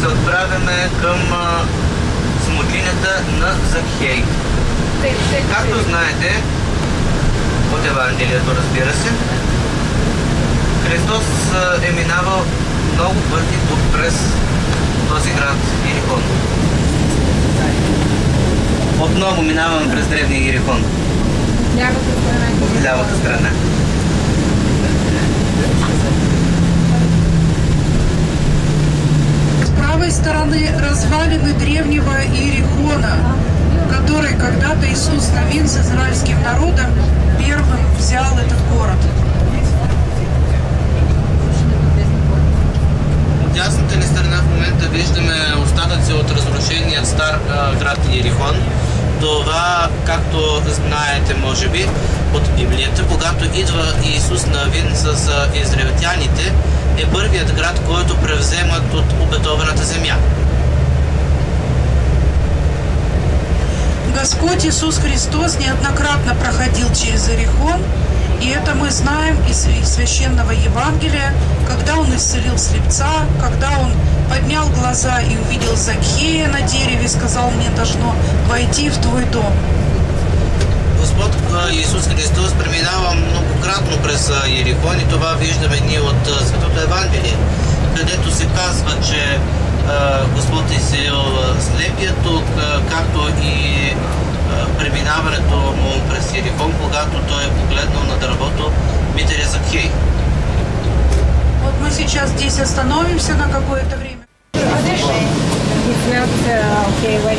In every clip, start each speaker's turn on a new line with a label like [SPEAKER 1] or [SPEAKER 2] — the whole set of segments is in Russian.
[SPEAKER 1] се отправяме към а, смотринята на Закхей. Както знаете, от Евангелието разбира се, Христос е минавал много пъти тук през този град Ирихон. Отново минаваме през древния Ирихон,
[SPEAKER 2] Лявата страна.
[SPEAKER 1] лявата страна.
[SPEAKER 3] Правой стороны развалины древнего Иерихона, который когда-то Иисус Новин с израильским народом первым взял этот город.
[SPEAKER 1] От дясната ни страна в момента виждаме остатъци от разрушеният стар а, град Иерихон. Това, както знаете, може би, от Библията, когато идва Исус Навин с а, израелтяните, е първият град, който превземат от обетованата земя.
[SPEAKER 3] Господь Иисус Христос неоднократно проходил через Иерихон, и это мы знаем из священного Евангелия, когда Он исцелил слепца, когда Он поднял глаза и увидел Закхея на дереве, сказал, мне должно войти в твой дом.
[SPEAKER 1] Господ Исус Христос преминава многократно през а, Иерихон и това виждаме ние от Светото Евангелие, където се казва, че Господ е изцелил а, слепия тук, както и преминаването му през Иерихон, когато той е погледнал на дървото Митеря Закхей.
[SPEAKER 3] Вот мы сейчас здесь остановимся на какое-то время.
[SPEAKER 2] It's not uh, okay when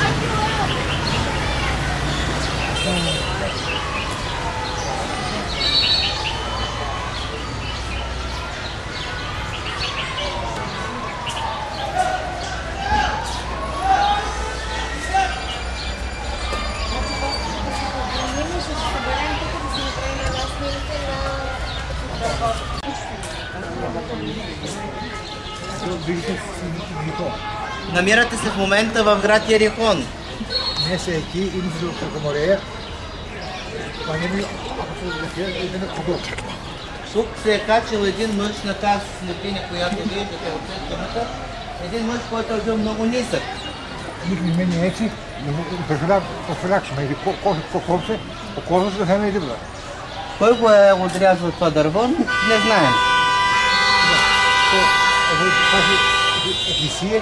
[SPEAKER 1] Намирате се в момента в град Ерихон.
[SPEAKER 4] Днес е ти, името Прокоморея. Панеми, ако фотография, именно
[SPEAKER 1] Тук се е качил един мъж на тази снепиня, която виждате от центъра. Един мъж, който е бил много нисък.
[SPEAKER 4] Никой не мене еци, прехвърляхме или коконце, коконце да вземе и дибла.
[SPEAKER 1] Кой го е отрязал това дърво, не знаем.
[SPEAKER 4] Това е Сие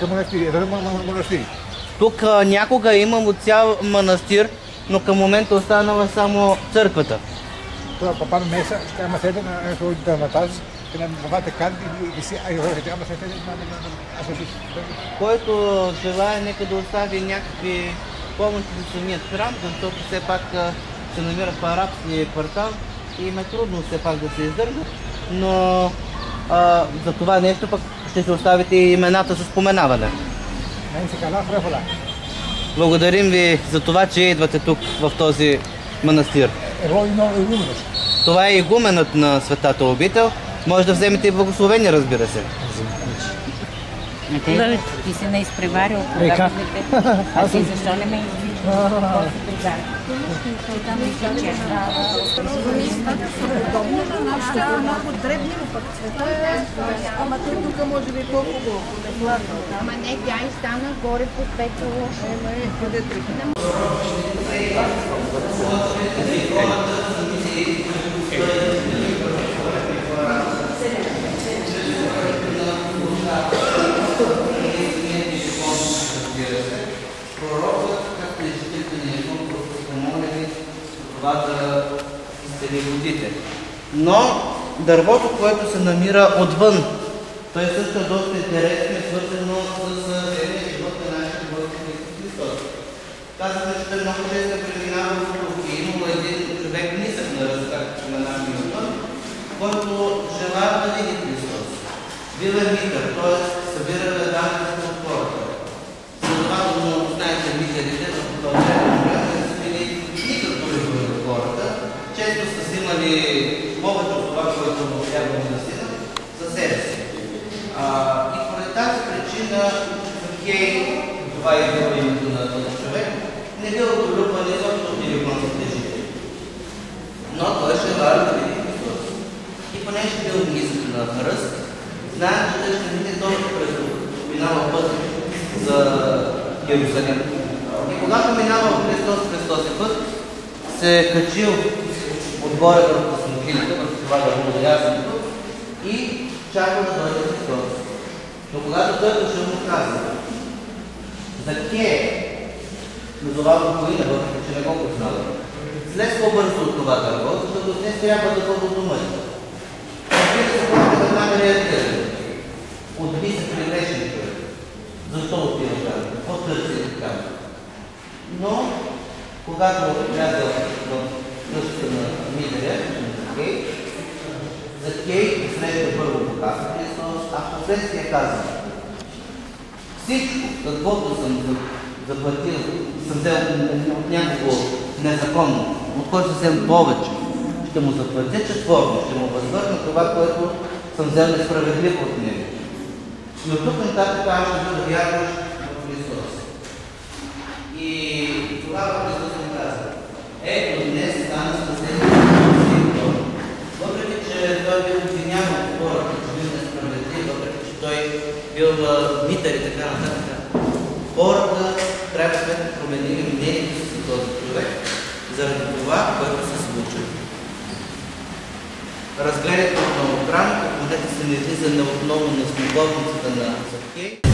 [SPEAKER 4] към манастири, едва манастири.
[SPEAKER 1] Тук а, някога имам от цял манастир, но към момента останала само църквата.
[SPEAKER 4] Това папан меса, ама седе на тази, на двата канти и си, ай, ама седе на
[SPEAKER 1] Който желая нека да остави някакви помощи за самият храм, защото все пак се намира в арабски квартал и им е трудно все пак да се издържат, но а, за това нещо пък ще се оставите и имената за споменаване. Благодарим ви за това, че идвате тук в този манастир. Това е игуменът на светата обител. Може да вземете и благословение, разбира се.
[SPEAKER 5] Ти си не изпреварил, когато Аз ти защо не ме
[SPEAKER 2] изглежда? много дребни, но пък цвета е... Ама той тук може би колко
[SPEAKER 6] Ама не, тя и стана горе по петъл.
[SPEAKER 2] Ема е, къде други?
[SPEAKER 1] Пророкът, както и жителите на Иерусалим, просто са молили това да изцели водите. Но дървото, което се намира отвън, той също е доста интересно и свързано с древния живот на нашия Господ Христос. Казваме, че той много често преминавал тук и имало един човек нисък на ръста на нашия отвън, който желая да види Христос. Бил е митър, т.е. събира данните имали повече от това, което му трябва да си за себе си. и поради тази причина Хей, това е изявлението на този човек, не бил отолюбван изобщо от виликонските жители. Но той ще варва преди Христос. И понеже бил нисък на кръст, знаем, че той ще мине точно през минава път за Иерусалим. И когато минава Христос през този е път, се е качил отгоре върху смокината, върху това дърволясното и чака да дойде Христос. Но когато той дошъл му каза, Закея, назова го име, въпреки че не го познава, слез по-бързо от това дърво, защото днес трябва да бъде от дома. Разбира се, когато веднага реагира. Отби се прилежен човек. Защо отива там? Какво търси там? Но, когато влязъл в къщата на Митрия, на Закей, Закей среща първо показва Христос, а в последствие казва, всичко, каквото съм заплатил, съм взел от някого незаконно, от който съм взел повече, ще му заплатя четворно, ще му възвърна това, което съм взел несправедливо от него. От тук нататък аз ще бъда вярващ в Христос. И тогава Христос ми каза, ето днес стана спасението Въпреки, че той бил обвиняван от хората, че бил несправедлив, въпреки, че той бил митър и така нататък, хората трябва да променили мнението си за този човек, заради това, което се случи. Разгледайте отново храната, когато се не влизане отново на смоговницата на Закей.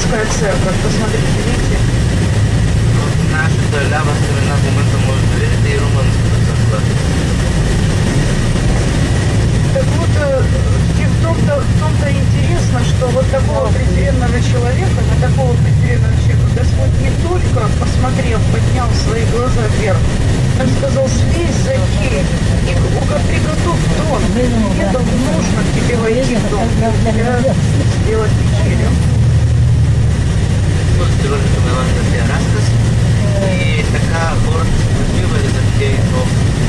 [SPEAKER 7] Румынская церковь. Посмотрите, видите?
[SPEAKER 1] В нашата лява страна в момента може да видите и румънската църква.
[SPEAKER 7] Так вот, э, в том-то, в том-то и интересно, что вот такого презренного человека, на такого презренного человека Господь не только посмотрел, поднял свои глаза вверх, он сказал, слезь за кей и уго- приготовь трон. Мне нужно к тебе войти в дом, сделать вечерю.
[SPEAKER 1] Се върне към Евангелския разказ и така хората са присмивали за Кей, но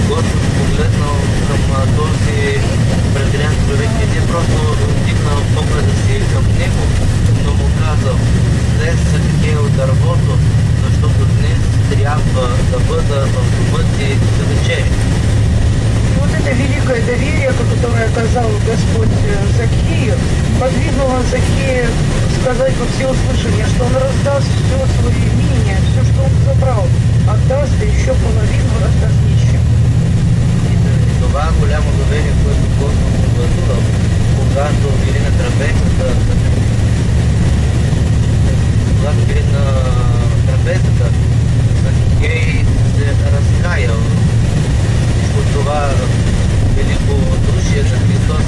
[SPEAKER 1] Господ погледнал към този презрян човек и не просто вдигнал погледа си към него, но му казал, слез за Кей от дървото, защото днес трябва да бъда в дома ти за вечеря.
[SPEAKER 7] Вот это которое оказал Господь э, Закхею, подвигнуло Закхея сказать во всеуслышание, что он раздаст все свое имение, все, что он забрал, отдаст, и еще половину отдаст нищим.
[SPEAKER 1] Това голямо доверие, което Господ му гласувал, когато били на трапезата, когато били на трапезата, Захей се разкаял. Всичко това велико душие на Христос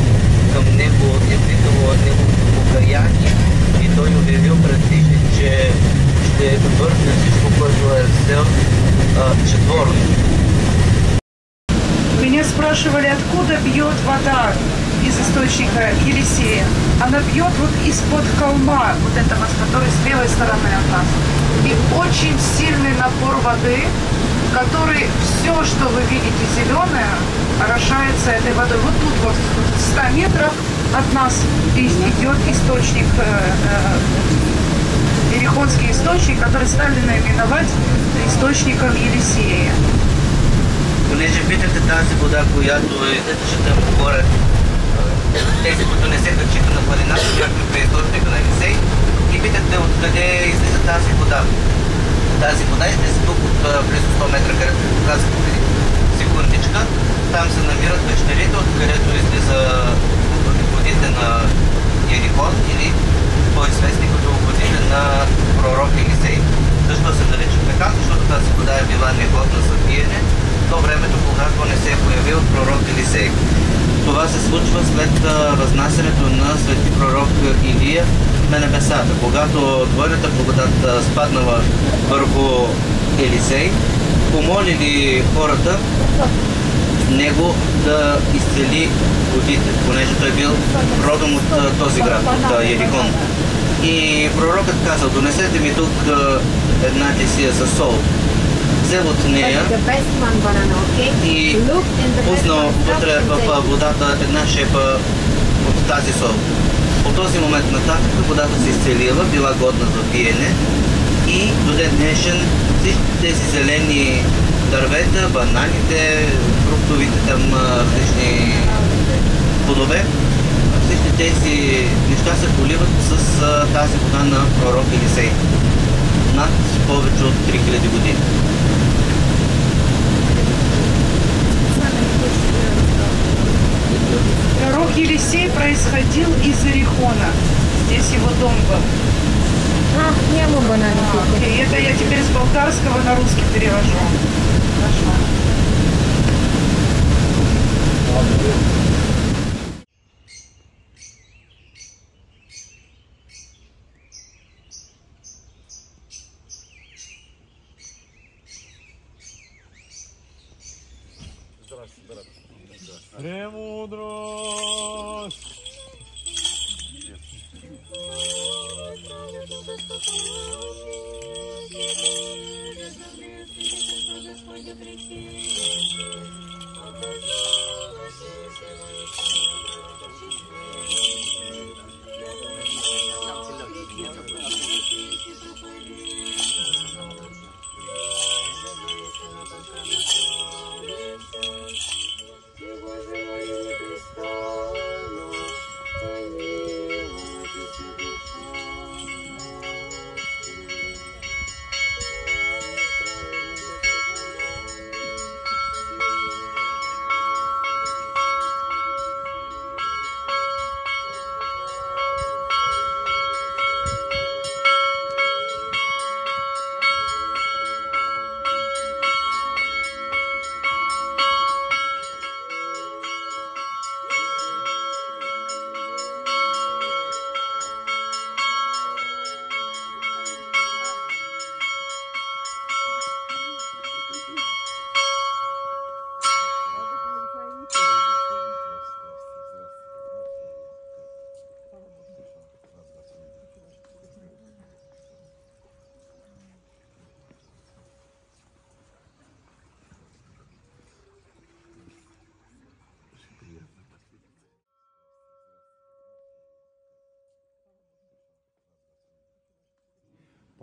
[SPEAKER 1] към него е викало неговото покаяние той обявил пред всички, че ще върне всичко, което е взел четворно.
[SPEAKER 7] Меня спрашивали, откуда бьет вода из источника Елисея. Она бьет вот из-под холма, вот этого, с которой с левой стороны от нас. И очень сильный напор воды, который все, что вы видите зеленое, орошается этой водой. Вот тут вот, в 100 метрах от нас идет источник, э, э, источник, который стали наименовать источником Елисея.
[SPEAKER 1] Понеже питате тази вода, която е течета горе, тези, които не се качиха на планината, бяхме при източника на Елисей, и питате откъде излиза тази вода. Тази вода излиза тук от близо 100 метра, където ви показах преди секундичка. Там се намират пещерите, откъдето излиза водите на Ерихон или по-известни като водите на пророк Елисей. Защо се нарича така? Защото тази вода е била негодна за пиене до времето, когато не се е появил пророк Елисей. Това се случва след а, възнасянето на свети пророк Илия на небесата. Когато двойната благодат спаднала върху Елисей, помолили хората него да изцели водите, понеже той бил родом от този град, от а, Ерихон. И пророкът казал, донесете ми тук една тесия с сол. Взел от нея и пуснал
[SPEAKER 6] one.
[SPEAKER 1] вътре в водата една шепа от тази сол. От този момент нататък водата се изцелила, била годна за пиене и до ден днешен всички тези зелени дървета, бананите, фруктовите там а, различни плодове, всички тези неща се поливат с а, тази вода на пророк Елисей. Над повече от 3000 години.
[SPEAKER 7] Пророк Елисей происходил из Ирихона. Здесь его дом был.
[SPEAKER 6] А, няма банани тук.
[SPEAKER 7] И это я теперь с болгарского на русский перевожу. Хорошо.
[SPEAKER 8] Премудрость!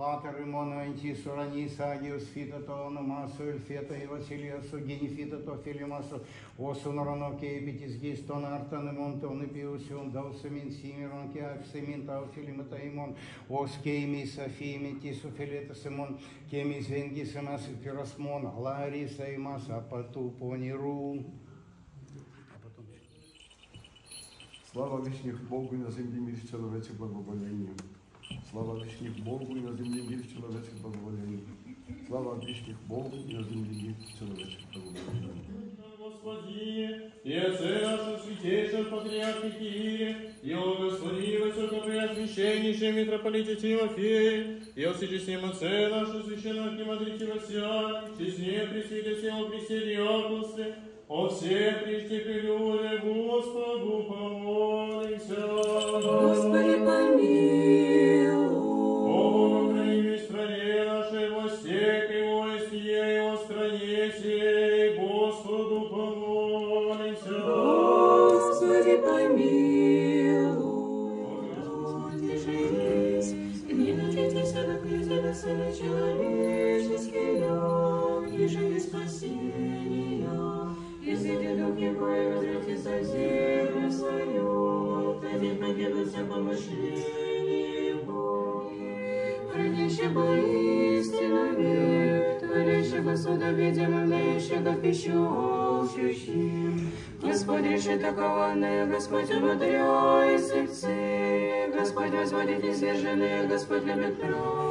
[SPEAKER 9] Патер Имона Антису Раниса Агиус ФитотоОномасу Эльфета и Василиасу Генефитото Филимасу Осу Нороно Кейпитис Гистон Артан Имон Тон Пиусиум Даусамин Симирон Кеаксимин Тау Филимата Имон Ос Кейми Софими Тису Филета Симон Кемис Венгис Имас Пиросмон Лариса Имаса Пату Пониру. А
[SPEAKER 8] Слава вишних Богу и на земле мир человечек благоволению. Слава вишних Богу и на земле мир человечек благоволению. Слава вишних Богу и на земле мир человечек благоволению.
[SPEAKER 10] Господи, и Отце нашем святейшем Патриархе Кире, и о Господи, Высокопреосвященнейшем митрополите Тимофее, и о всечестнем Отце нашем священном архимандрите Василия, честне пресвите всего пресели апостолы, о всех прежде прелюде Господу помолимся.
[SPEAKER 11] Господи, помилуй.
[SPEAKER 10] Сей, Господу помолимся.
[SPEAKER 11] Господи, помилуй. Держись, не надейтесь на князя Сына Человеческого, ниже не спасения, изыди дух Его и возвратится в землю свою, погибнутся помышления Его. Хранящего истину век, суда видимым, дающего пищу алчущим. Господь решит такованные, Господь умудряет слепцы, Господь возводит низверженные, Господь любит праведники.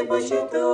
[SPEAKER 11] বসে বসে তো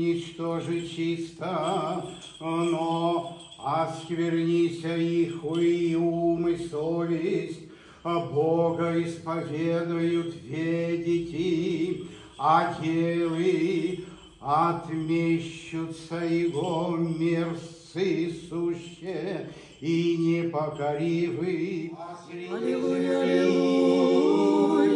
[SPEAKER 11] ничтоже чисто, но осквернися их и ум и совесть, а Бога исповедают ведите, а телы отмещутся его мерцы суще и непокоривы.
[SPEAKER 10] Аллилуйя,
[SPEAKER 8] аллилуйя.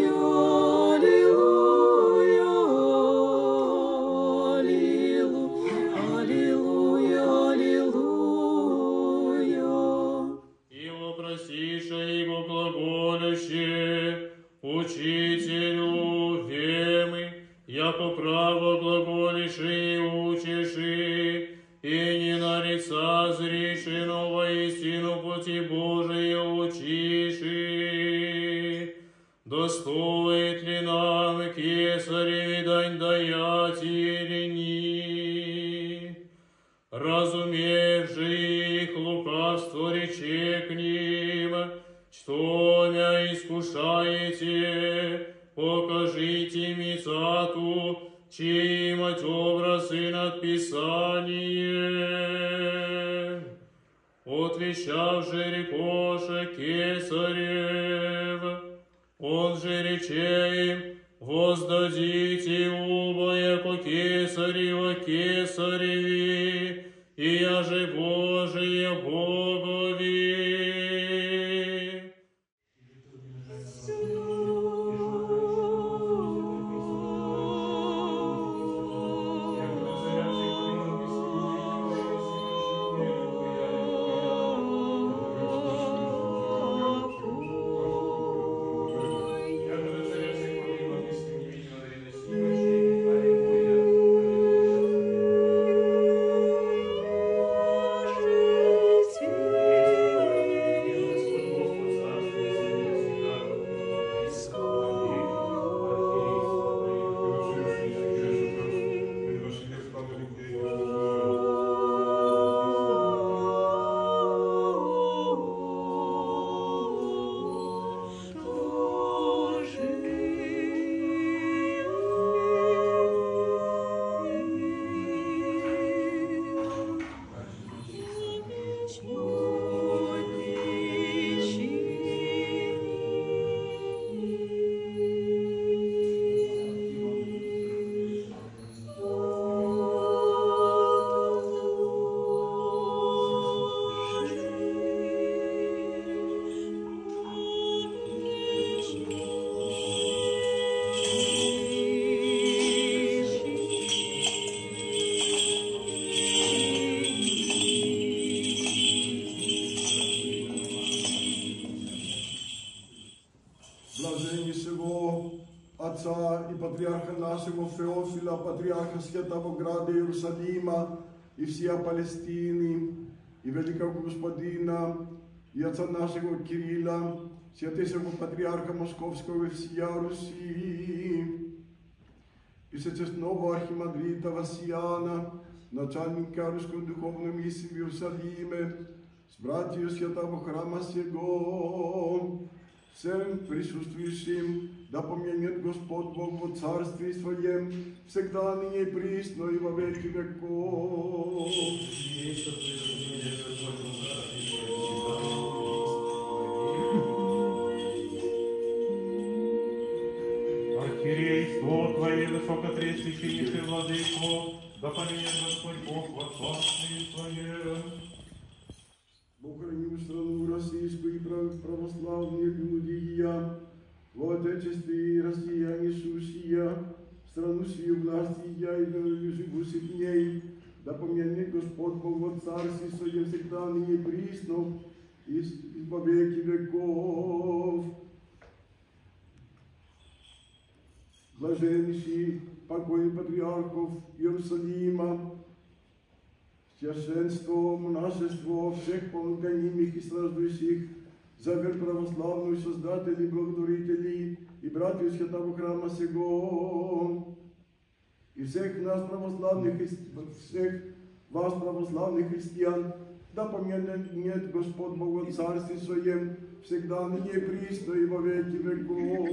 [SPEAKER 8] Феофила, патриарха Святого Града Иерусалима и всея Палестины, и великого господина, и отца нашего Кирилла, святейшего патриарха Московского и всея Руси, и всечестного архимандрита Васиана, начальника Русского духовного миссии в Иерусалиме, с братьями святого храма сего, всем присутствующим, да помянет Господь Бог во Царстве Своем, всегда ныне и присно и во веки веков.
[SPEAKER 10] Архиерейство Твое, высокопресвященнейший владыко, да помянет Господь Бог во Царстве Твоем.
[SPEAKER 8] Бог хранил страну российскую и люди в Отечестве россияне сущие, страну сию власти я и живу с ней, да помянет Господь Бог во Царстве Своем всегда ныне и присно и с- и во веки веков. Блаженнейший покой патриархов Иерусалима, священство, монашество, всех полноконимых и страждущих, за веру православную создателей, благотворителей и братьев Святого Храма сего, и всех нас православных, хри- всех вас православных христиан, да помянет нет Господь Бог во Царстве Своем, всегда ныне и присно и во веки веков.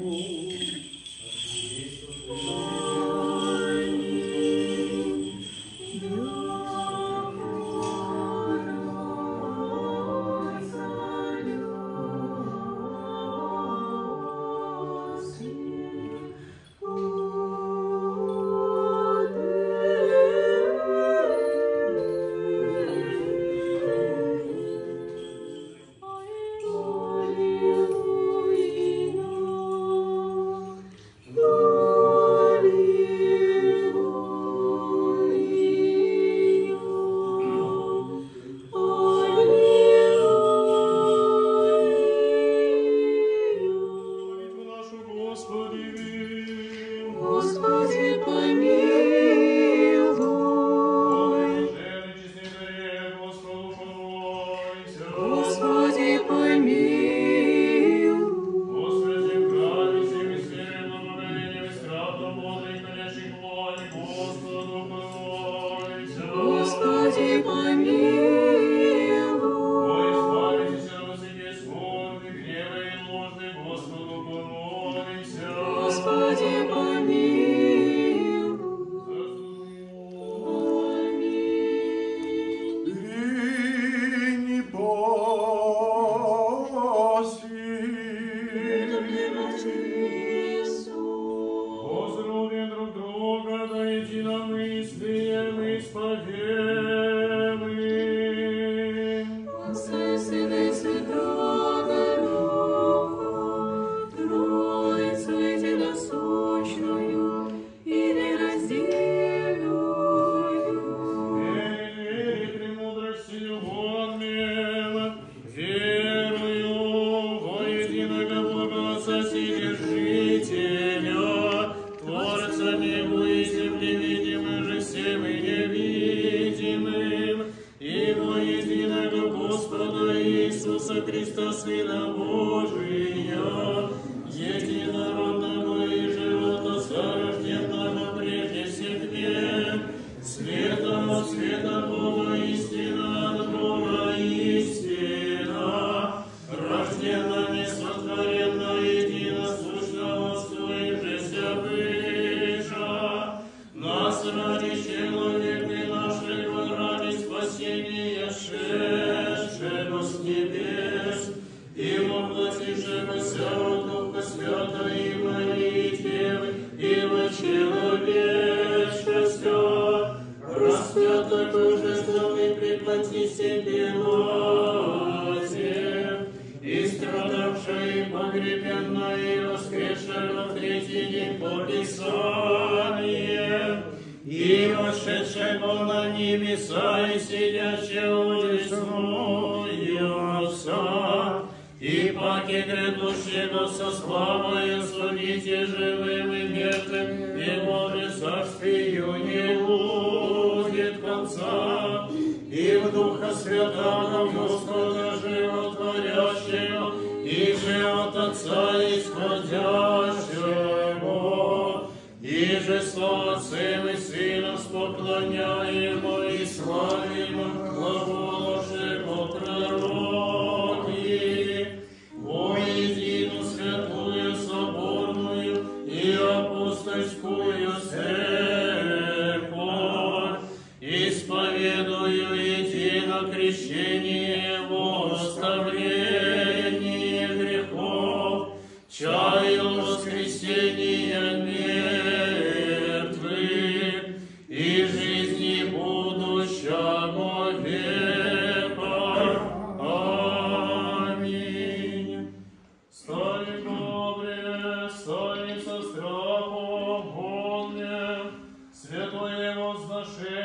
[SPEAKER 10] Иисуса Христа, Сына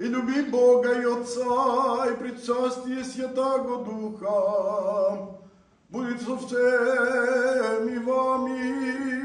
[SPEAKER 10] и
[SPEAKER 8] люби Бога и Отца, и причастие Святого Духа, будет со всеми вами.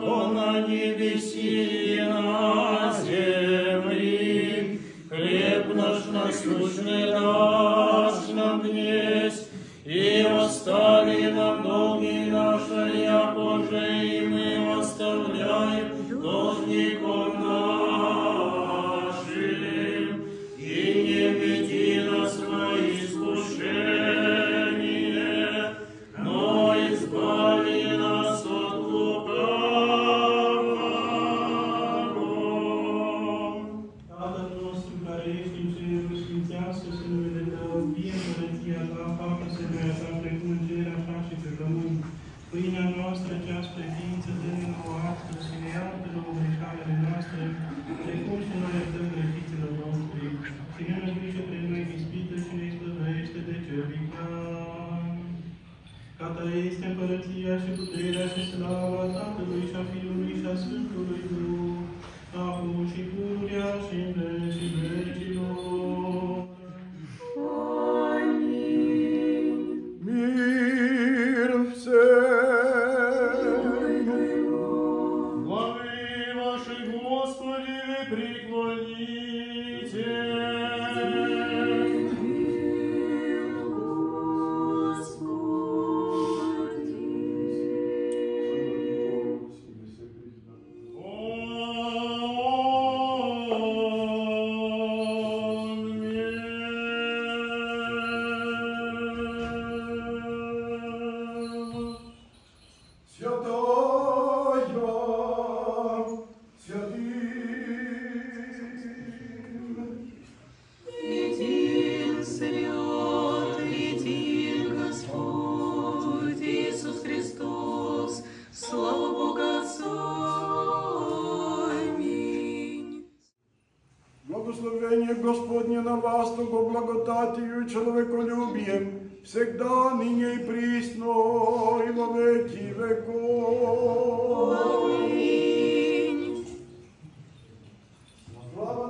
[SPEAKER 10] Твоя, яко на небеси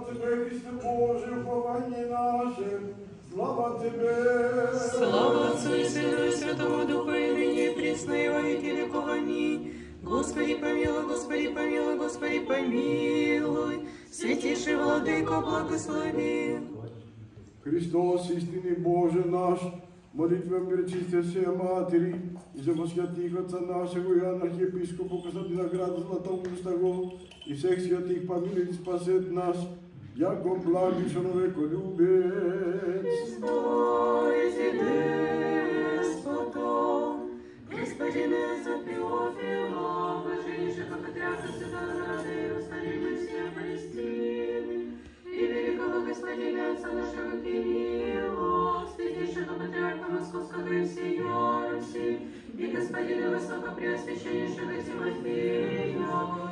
[SPEAKER 8] Тебе, Христе Божий, упование наше, слава Тебе.
[SPEAKER 11] Слава Отцу и Сыну и Святому Духу, и ныне и присно, и во веки веков. Аминь. Господи помилуй, Господи помилуй, Господи помилуй. Святейший Владыко, благослови.
[SPEAKER 8] Христос, истинный Боже наш, молитвам пречистой всей Матери, и за святых Отца нашего Иоанна Архиепископа Константина Града Златоустого, и всех святых помилует и спасет нас, яко благий человеколюбец.
[SPEAKER 11] Стой тебе, Господом, Господин за Феофила, блаженнейшего патриарха Святого Града Иерусалима и всей Палестины, и великого Господина Отца нашего Кирилла, святейшего патриарха Московского и всей Руси, и Господина Высокопреосвященнейшего Тимофея,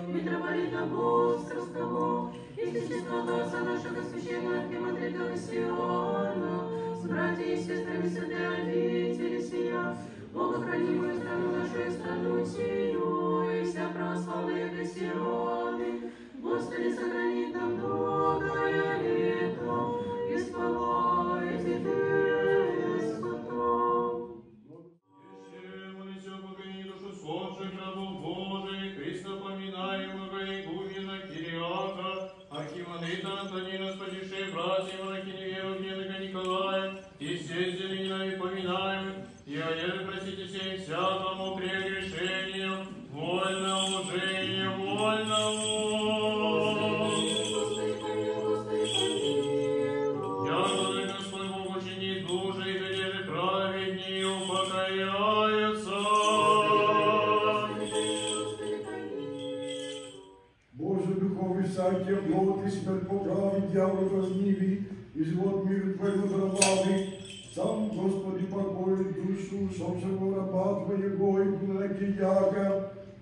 [SPEAKER 11] митрополита Бострского, и всечестного Отца нашего священного архимандрита Васиона, с братьями и сестрами святой обители сия, Бога хранимую страну нашу страну сию, и вся православные христианы, Господи, сохрани нам многое лето, и спалай тебе,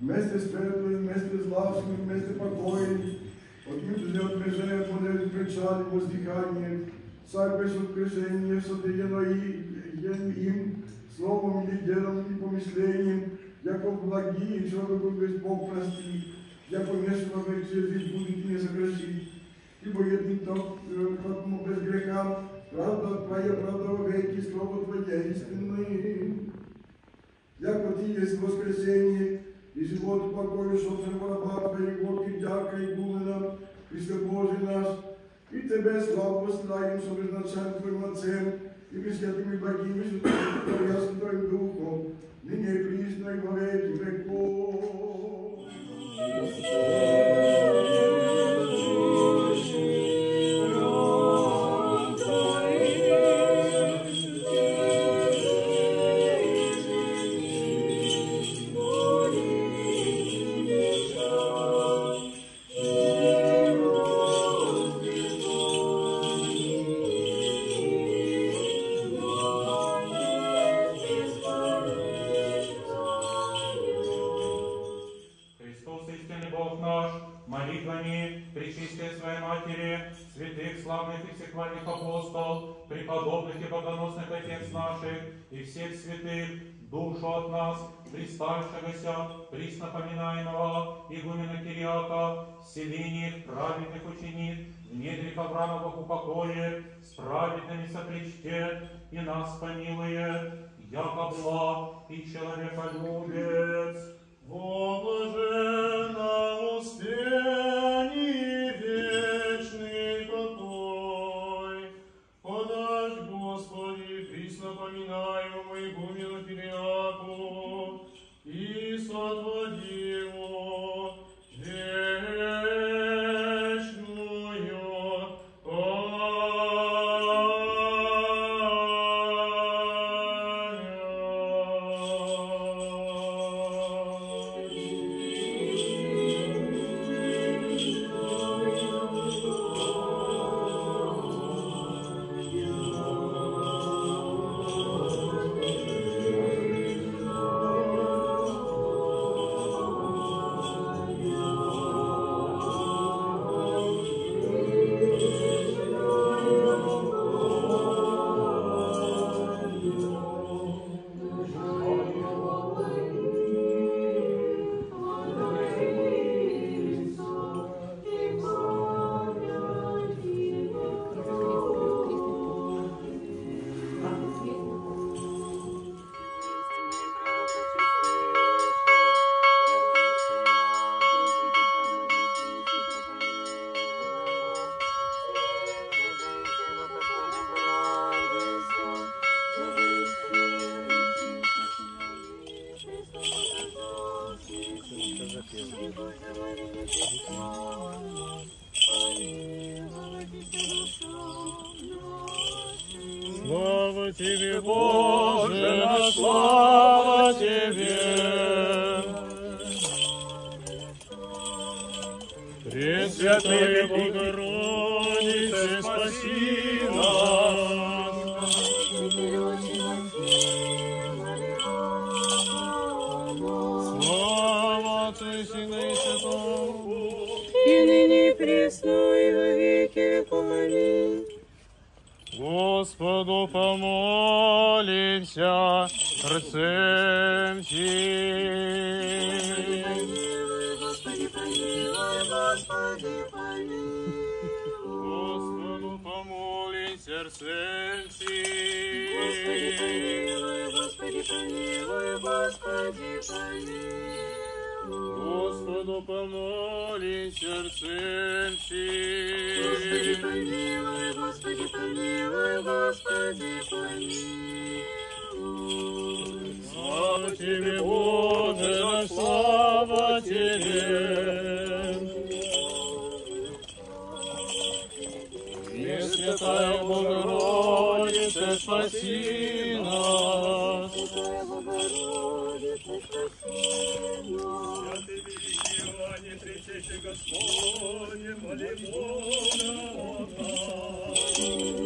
[SPEAKER 8] вместе светлый, вместе злашный, вместе покой. От мир от движения, подели печали, воздыхание, царь без содеяно и им, словом или делом, и помышлением, яко благие, человеку без Бог прости, яко веќе здесь будет не согрешит. Ибо един тот, как му без греха, Правда Твоя, правда веки, Слово Твое истинны. Яко Ты есть воскресенье, и живот покой, що тръгва батва и горки дяка и гумена, иска Божий наш, и Тебе слава слагим с обезначен Твоим отцем, и бесвятым и благим, и святым ясным Твоим духом, ныне и присно и во веки веков.
[SPEAKER 12] Господи! Приставшегося, присно поминаемого, игумена Кириака, селениях праведных учениц, в недрах Авраамовых упокоит, с праведными сопричтет, и нас помилует, яко благ и человеколюбец.
[SPEAKER 10] Во блаженном успении вечный покой. Подашь, Господи, присно поминаемому Christus ad Пречище Господне, моли Бога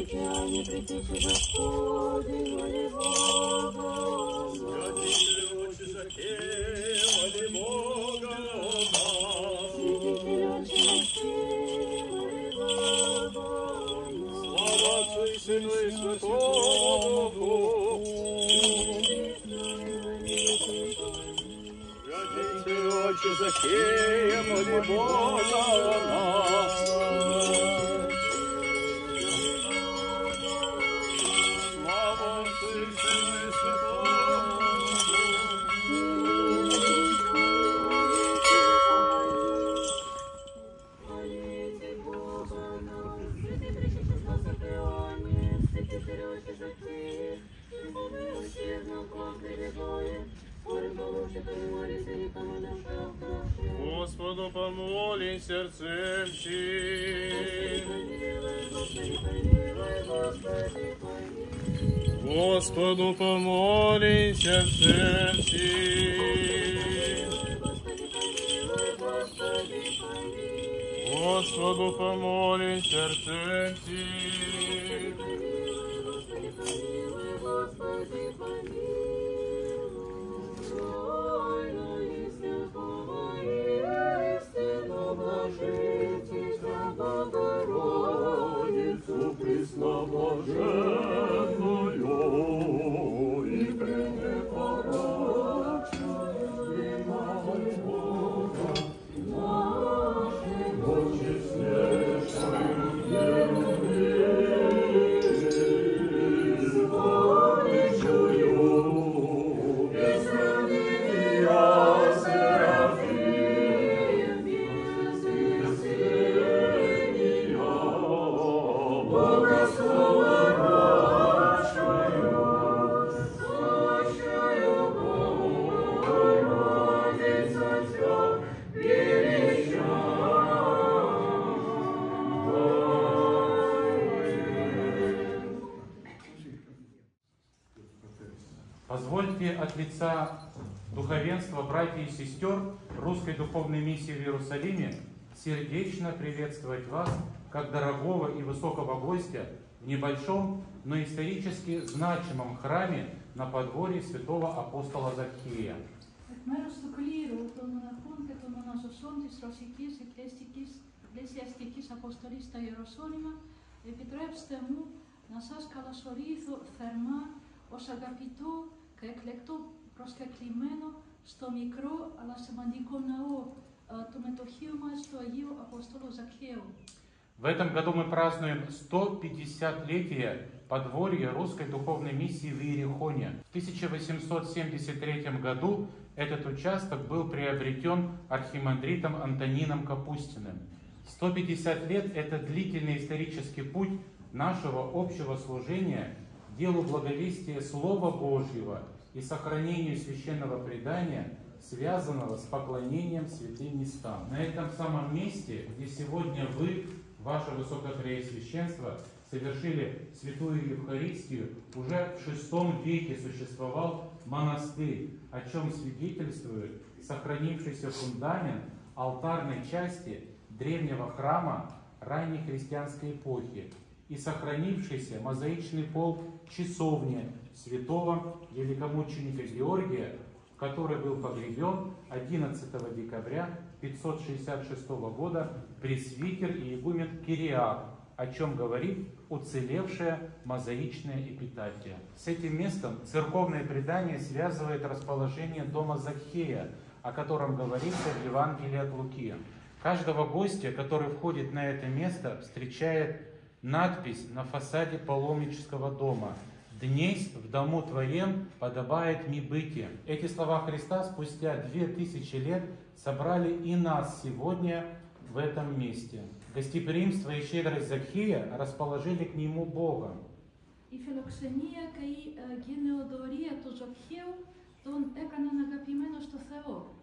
[SPEAKER 11] Пресвятый Господи, моли बोला сердцем всем. Господу помолись сердцем всем. Господу помолись сердцем всем.
[SPEAKER 12] Позвольте от лица духовенства, братьев и сестер Русской Духовной Миссии в Иерусалиме сердечно приветствовать вас, как дорогого и высокого гостя в небольшом, но исторически значимом храме на подворье святого апостола Закхея.
[SPEAKER 13] Εκ μέρους του κλήρου των μοναχών και των μοναζωσών της Ρωσικής Εκκλησιαστικής, Εκκλησιαστικής Αποστολής στα Ιεροσόλυμα, επιτρέψτε μου να σας καλωσορίσω θερμά ως αγαπητό και εκλεκτό προσκεκλημένο στο μικρό αλλά σημαντικό ναό ε, του μετοχείου μας του Αγίου Αποστόλου Ζακχαίου.
[SPEAKER 12] В этом году мы празднуем 150-летие подворья Русской Духовной Миссии в Иерихоне. В 1873 году этот участок был приобретен архимандритом Антонином Капустиным. 150 лет – это длительный исторический путь нашего общего служения – делу благовестия Слова Божьего и сохранению священного предания, связанного с поклонением святым местам. На этом самом месте, где сегодня вы, ваше Высокопреосвященство, совершили Святую Евхаристию, уже в VI веке существовал монастырь, о чем свидетельствует сохранившийся фундамент алтарной части древнего храма ранней христианской эпохи и сохранившийся мозаичный пол часовни святого великомученика Георгия, который был погребен 11 декабря 566 года пресвитер и игумен Кириак, о чем говорит уцелевшая мозаичная эпитафия. С этим местом церковное предание связывает расположение дома Захея, о котором говорится в Евангелии от Луки. Каждого гостя, который входит на это место, встречает надпись на фасаде паломнического дома «Днесь в дому твоем подобает ми быти». Эти слова Христа спустя две тысячи лет собрали и нас сегодня в этом месте. Гостеприимство и щедрость Закхея расположили к нему Бога.
[SPEAKER 13] Η φιλοξενία και η ε, γενεοδορία του Ζοκχαίου τον έκαναν αγαπημένο στο Θεό.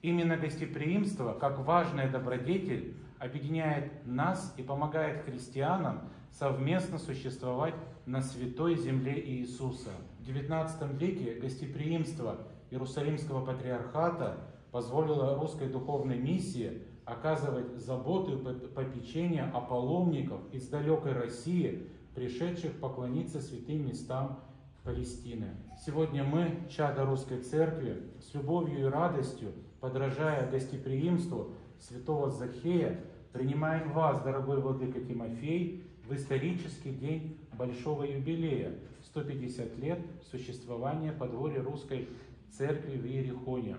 [SPEAKER 12] Именно гостеприимство, как важная добродетель, объединяет нас и помогает христианам совместно существовать на святой земле Иисуса. В XIX веке гостеприимство Иерусалимского патриархата позволило русской духовной миссии оказывать заботу и попечение о паломников из далекой России, пришедших поклониться святым местам Палестины. Сегодня мы, чада Русской Церкви, с любовью и радостью, подражая гостеприимству святого Захея, принимаем вас, дорогой владыка Тимофей, в исторический день большого юбилея, 150 лет существования подворья Русской Церкви в Иерихоне.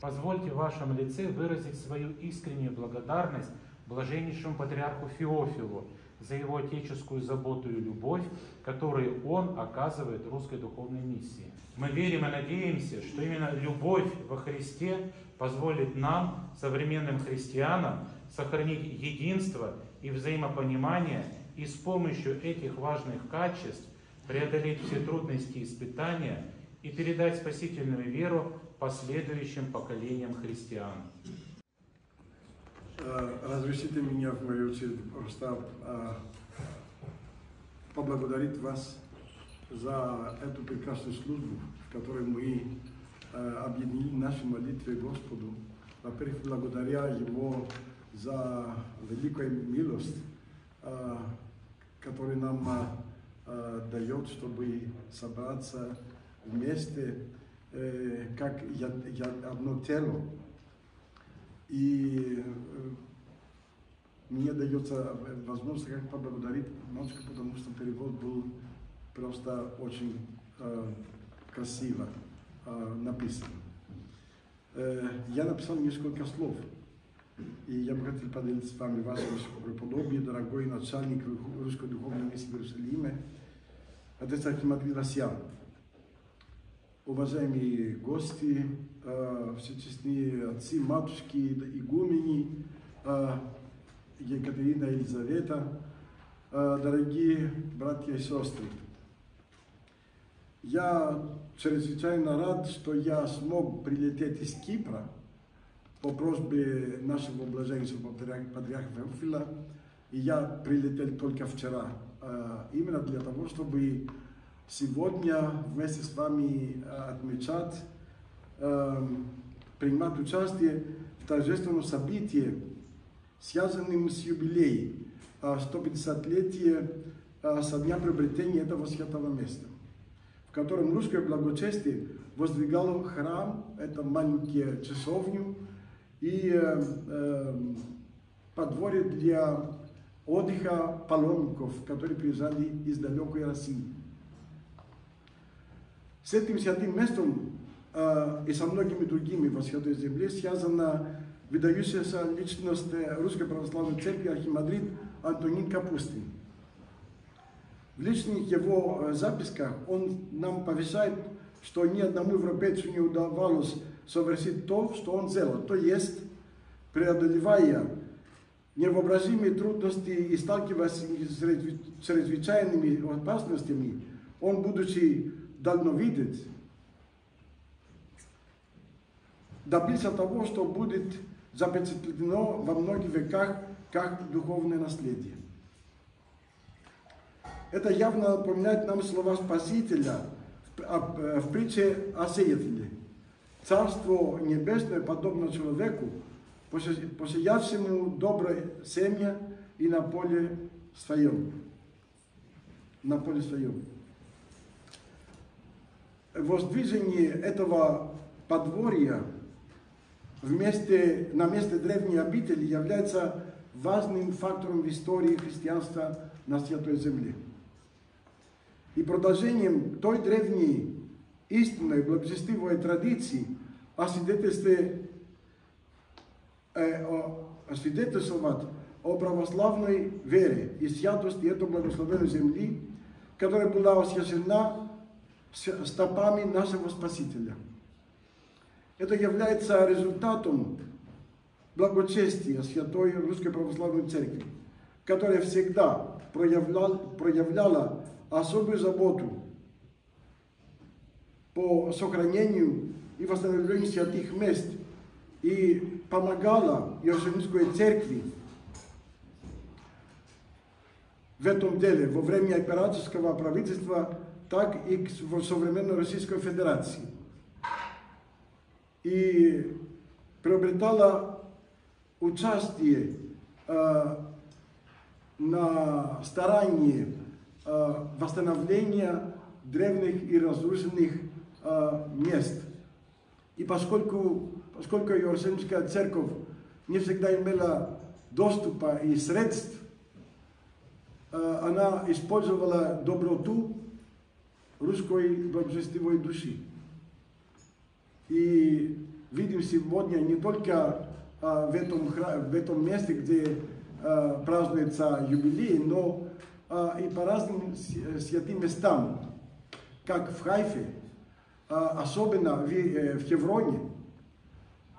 [SPEAKER 12] Позвольте в вашем лице выразить свою искреннюю благодарность блаженнейшему патриарху Феофилу за его отеческую заботу и любовь, которые он оказывает русской духовной миссии. Мы верим и надеемся, что именно любовь во Христе позволит нам, современным христианам, сохранить единство и взаимопонимание и с помощью этих важных качеств преодолеть все трудности и испытания и передать спасительную веру последующим поколениям христиан.
[SPEAKER 8] Э, Разрешите меня в мою очередь просто э, поблагодарить вас за эту прекрасную службу, в которой мы э, объединили наши молитвы Господу. Во-первых, благодаря Его за великую милость, которую нам дает, чтобы собраться вместе, как одно тело. И э, мне дается возможность как поблагодарить немножко, потому что перевод был просто очень э, красиво э, написан. Э, я написал несколько слов, и я бы хотел поделиться с вами ваше высокопреподобие, дорогой начальник Русской Духовной Миссии в Иерусалиме, отец Архимандрит Расьян. Уважаемые гости, э, всечестные отцы, матушки, игумени, э, Екатерина Елизавета, э, дорогие братья и сестры. Я чрезвычайно рад, что я смог прилететь из Кипра по просьбе нашего блаженного патриарха, Феофила. И я прилетел только вчера, именно для того, чтобы сегодня вместе с вами э, отмечать, э, принимать участие в торжественном событии, связанным с юбилеем, э, 150-летие э, со дня приобретения этого святого места, в котором русское благочестие воздвигало храм, это маленькие часовню, и э, э, подворье для отдыха паломников, которые приезжали из далекой России. С этим святым местом э, и со многими другими во Святой Земле связана выдающаяся личность Русской Православной Церкви архимандрит Антонин Капустин. В личных его э, записках он нам повещает, что ни одному европейцу не удавалось совершить то, что он сделал, то есть преодолевая невообразимые трудности и сталкиваясь с чрезвычайными опасностями, он, будучи дальновидец, добился того, что будет запечатлено во многих веках как духовное наследие. Это явно напоминает нам слова Спасителя в, в притче о сеятеле. Царство небесное подобно человеку, посе- посеявшему доброе семя и на поле своем. На поле своем. Воздвижение этого подворья вместе, на месте древней обители является важным фактором в истории христианства на Святой Земле. И продолжением той древней истинной благочестивой традиции о свидетельстве, э, о, освидетельствовать о православной вере и святости этой благословенной земли, которая была освящена стопами нашего Спасителя. Это является результатом благочестия Святой Русской Православной Церкви, которая всегда проявляла, проявляла особую заботу по сохранению и восстановлению святых мест и помогала Иерусалимской Церкви в этом деле во время операторского правительства, так и в современной Российской Федерации. И приобретала участие э, на старании э, восстановления древних и разрушенных э, мест. И поскольку, поскольку Иерусалимская церковь не всегда имела доступа и средств, она использовала доброту русской благочестивой души. И видим сегодня не только а, в, этом, в этом месте, где э, празднуется юбилей, но э, и по разным святым местам, как в Хайфе, э, особенно э, в Хевроне.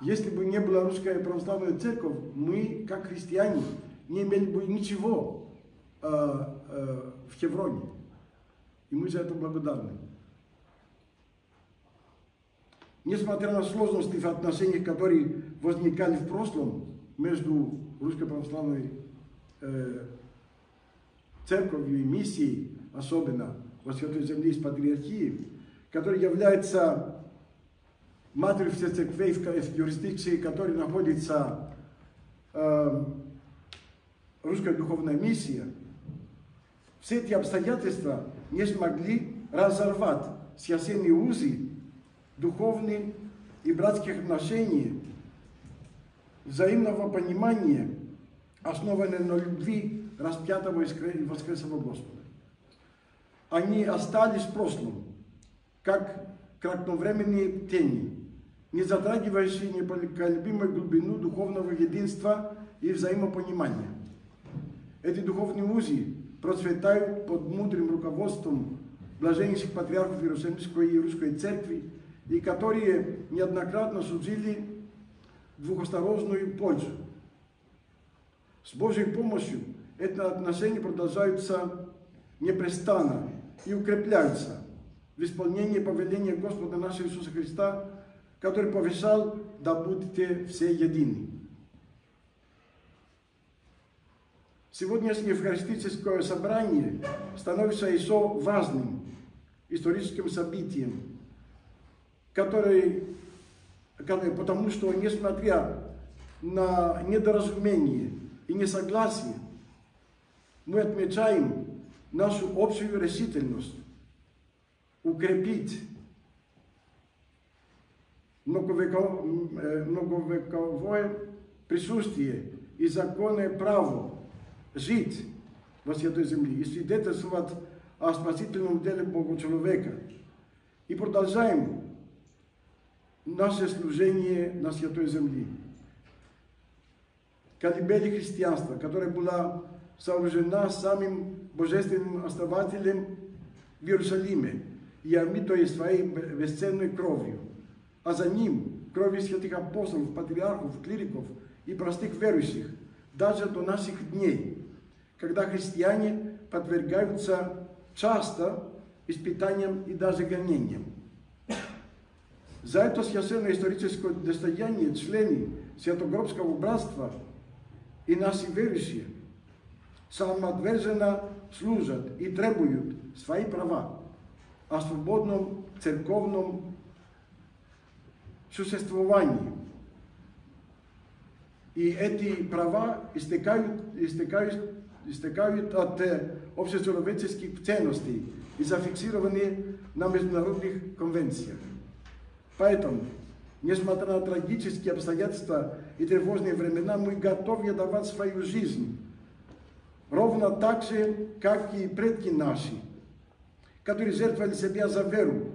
[SPEAKER 8] Если бы не была русская православная церковь, мы, как христиане, не имели бы ничего э, в Хевроне. И мы за это благодарны. Несмотря на сложности в отношениях, которые возникали в прошлом между Русской Православной э, Церковью и миссией, особенно во Святой Земле из Патриархии, которая является матерью всех церквей в, юрисдикции, которой находится э, Русская Духовная Миссия, все эти обстоятельства не смогли разорвать священные узы духовные и братских отношений, взаимного понимания, основанные на любви распятого и воскресшего Господа. Они остались в прошлом, как кратковременные тени, не затрагивающие непоколебимую глубину духовного единства и взаимопонимания. Эти духовные узы процветают под мудрым руководством блаженнейших патриархов Иерусалимской и Русской Церкви, и которые неоднократно служили двухосторожную пользу. С Божьей помощью эти отношения продолжаются непрестанно и укрепляются в исполнении повеления Господа нашего Иисуса Христа, который повещал, да будете все едины. Сегодняшнее евхаристическое собрание становится еще важным историческим событием, который, потому что, несмотря на недоразумение и несогласие, мы отмечаем нашу общую решительность укрепить э, многовековое присутствие и законное право жить во Святой Земле и свидетельствовать о спасительном деле Бога человека. И продолжаем наше служение на Святой Земле. Колыбели христианства, которая была сооружена самым божественным основателем в Иерусалиме и омитая своей бесценной кровью, а за ним кровью святых апостолов, патриархов, клириков и простых верующих, даже до наших дней, когда христиане подвергаются часто испытаниям и даже гонениям. За это священное историческое достояние члены Святогробского братства и наши верующие самоотверженно служат и требуют свои права о свободном церковном существовании. И эти права истекают, истекают, истекают от ценностей и зафиксированы на международных конвенциях. Поэтому, несмотря на трагические обстоятельства и тревожные времена, мы готовы давать свою жизнь, ровно так же, как и предки наши, которые жертвовали себя за веру.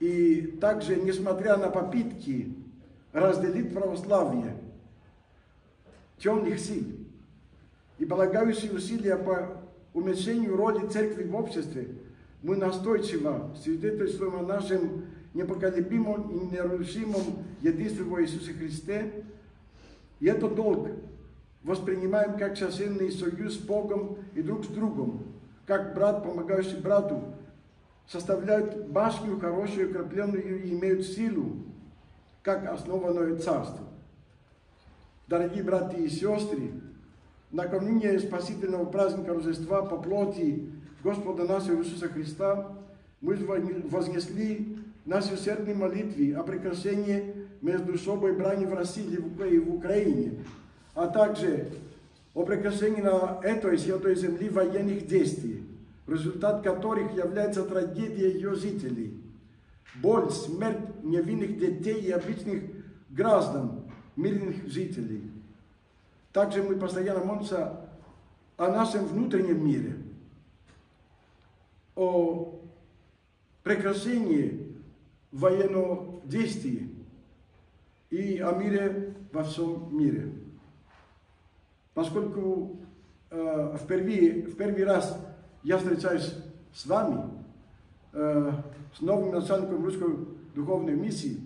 [SPEAKER 8] И также, несмотря на попытки разделить православие темных сил и полагающие усилия по уменьшению роли церкви в обществе, мы настойчиво свидетельствуем о нашем непоколебимом и нерушимом единстве во Иисусе Христе. И этот долг воспринимаем как священный союз с Богом и друг с другом, как брат, помогающий брату, составляют башню хорошую, укрепленную и имеют силу, как основанное царство. Дорогие братья и сестры, накануне спасительного праздника Рождества по плоти Господа нашего Иисуса Христа мы вознесли наши усердные молитвы о прекращении междусобой брани в России и в Украине, а также о прекращении на этой святой земле военных действий, результат которых является трагедия ее жителей, боль, смерть невинных детей и обычных граждан, мирных жителей. Также мы постоянно молимся о нашем внутреннем мире, о прекращении военного действия и о мире во всем мире. Поскольку э, впервые, в первый раз я встречаюсь с вами, э, с новым начальником русской духовной миссии,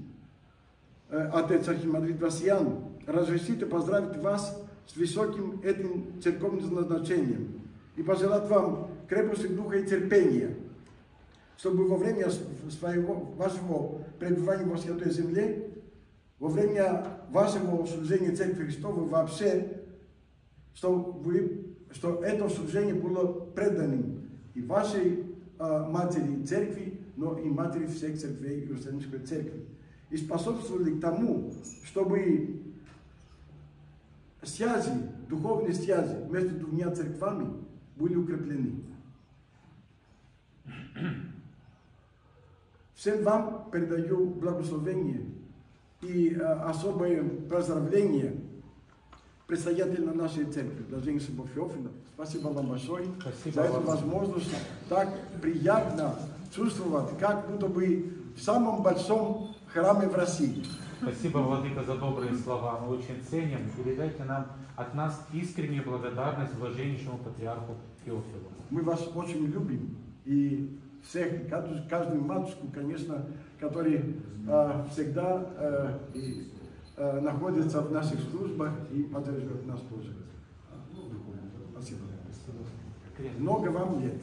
[SPEAKER 8] э, отец Архимандрит Васьян, разрешите поздравить вас с высоким этим церковным назначением и пожелать вам крепости духа и терпения, чтобы во время своего, вашего пребывания во Святой Земле, во время вашего служения Церкви Христовой вообще, что, вы, что это служение было преданным и вашей э, матери церкви, но и матери всех церквей Иерусалимской церкви. И способствовали тому, чтобы связи, духовные связи между двумя церквами были укреплены. Всем вам передаю благословение и э, особое поздравление предстоятеля нашей церкви, Блаженнейшего Феофила. Спасибо вам большое
[SPEAKER 12] Спасибо
[SPEAKER 8] за эту
[SPEAKER 12] вам.
[SPEAKER 8] возможность. Так приятно чувствовать, как будто бы в самом большом храме в России.
[SPEAKER 12] Спасибо, Владыка, за добрые слова. Мы очень ценим. Передайте нам от нас искреннюю благодарность блаженнейшему патриарху Феофилу.
[SPEAKER 8] Мы вас очень любим. И всех, каждую, матушку, конечно, который э, всегда э, э, находится в наших службах и поддерживает нас тоже. Спасибо. Много вам лет.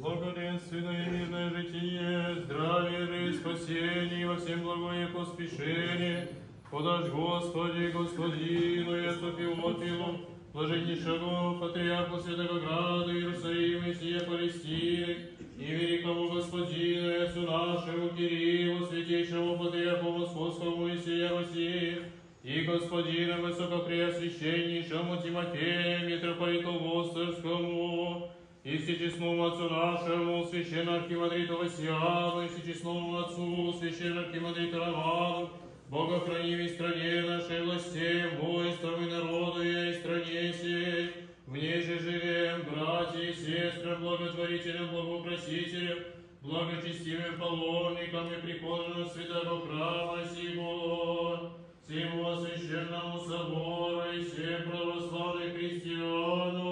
[SPEAKER 10] Благоденственное и мирное житие, здравие и спасение во всем благое поспешение. Подашь Господи, Господину и Отцу Феофилу, блаженнейшему патриарху Святого Града Иерусалима и сия Палестины, и великому Господину и Отцу нашему Кириллу, святейшему патриарху Московскому и сия Руси, и господину высокопреосвященнейшему Тимофею, митрополиту Востерскому, и всечестному отцу нашему, священному архимандриту Васьяну, и всечестному отцу, священному архимандриту Роману, Бога храни в стране нашей власти, воинством и народу и стране сей, в ней же живем, братья и сестры, благотворителям, благопросителям, благочестивым паломникам и прихожим святого храма сего, всему священному собору и всем православным христианам,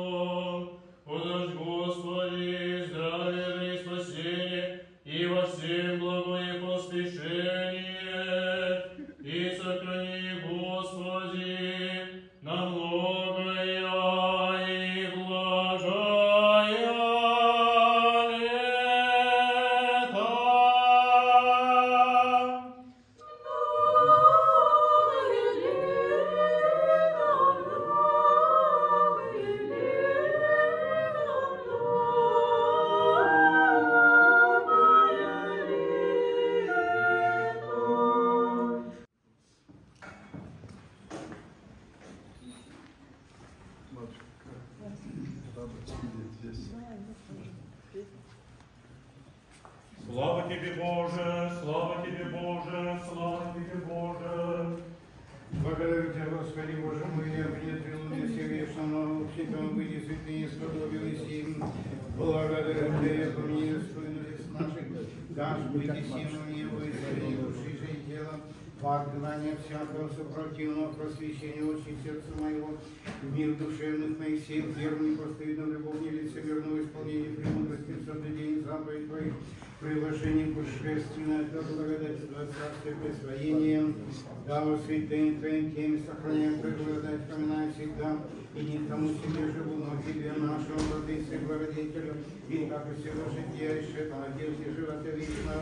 [SPEAKER 9] сохраняем Твою благодать, вспоминай всегда, и не тому себе живу, но Тебе, нашему Владыце, благодетелю, и как и всего жития, еще надежде живота вечно,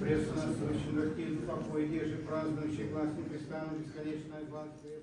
[SPEAKER 9] пресно сущно, и в покой, держи празднующий властным Христа, бесконечное властвие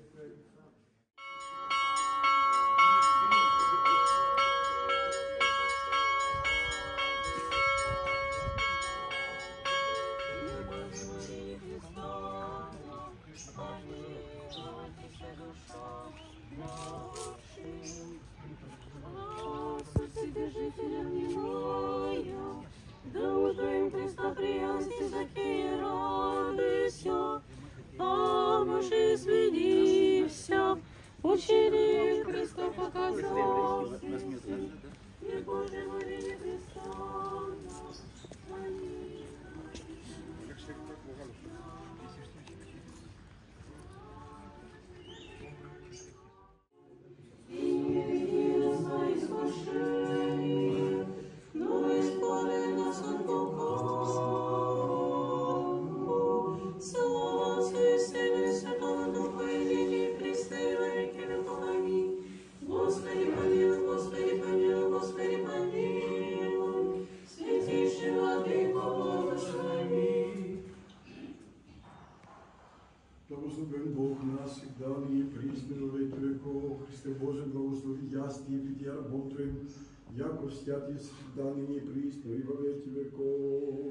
[SPEAKER 8] свят есть всегда, ныне и присно, и во веки веков.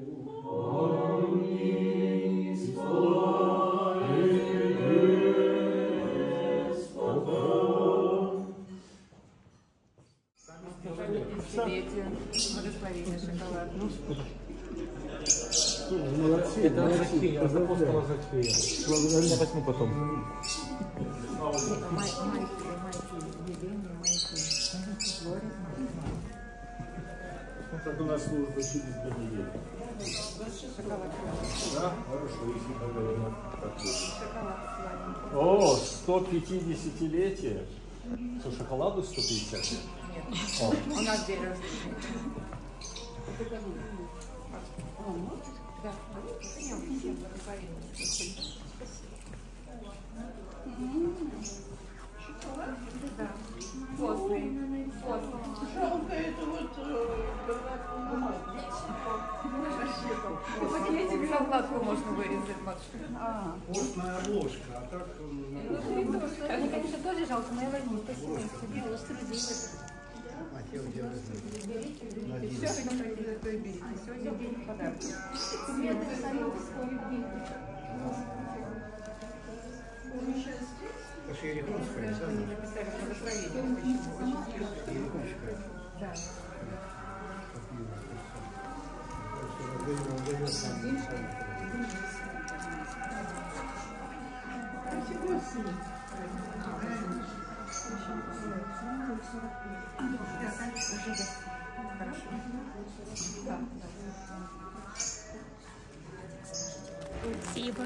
[SPEAKER 5] Благословение шоколад.
[SPEAKER 14] Молодцы,
[SPEAKER 15] Это
[SPEAKER 14] молодцы.
[SPEAKER 15] От апостола.
[SPEAKER 14] Благодарю.
[SPEAKER 15] Я возьму потом.
[SPEAKER 14] Как у нас служба через две недели. Да? Хорошо, если поговорим. О, 150-летие.
[SPEAKER 15] Что, шоколаду 150?
[SPEAKER 5] Нет, у нас день рождения. Да, вкусный, вкусный.
[SPEAKER 2] Жалко, это вот
[SPEAKER 5] Закладку можно вырезать, матушка. А.
[SPEAKER 9] Постная обложка, а так...
[SPEAKER 13] Мне, конечно, тоже жалко, но я возьму. Спасибо.
[SPEAKER 9] А возьмут?
[SPEAKER 5] И все, что пройдет, то и берите. Сегодня день подарка.
[SPEAKER 13] Света, салют, сколько
[SPEAKER 9] Это же Ерехонская, да?
[SPEAKER 5] Мы написали благословение. Почему? Очень
[SPEAKER 9] Ерехонская.
[SPEAKER 5] Да.
[SPEAKER 13] Спасибо.